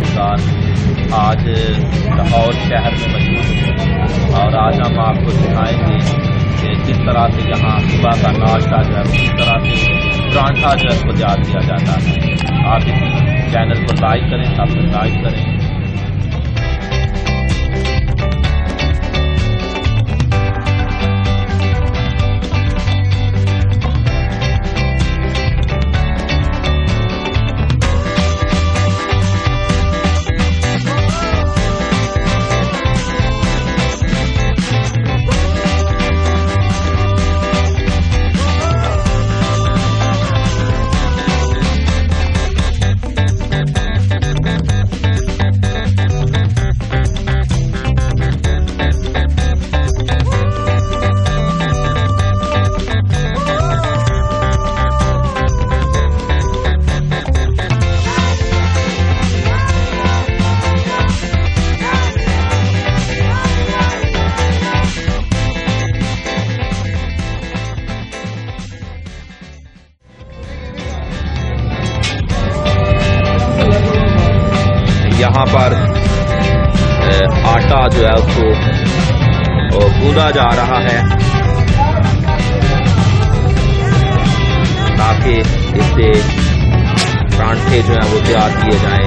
किसान आज लाहौर शहर में मौजूद है। और आज हम आपको दिखाएँगे कि किस तरह से यहाँ सुबह का नाश्ता जो है, किस तरह से परांठा जो है तैयार किया जाता है। आप इस चैनल को लाइक करें सब्सक्राइब करें। यहाँ पर आटा जो है उसको गूंदा जा रहा है। ताकि इससे परांठे जो है वो तैयार किए जाएँ।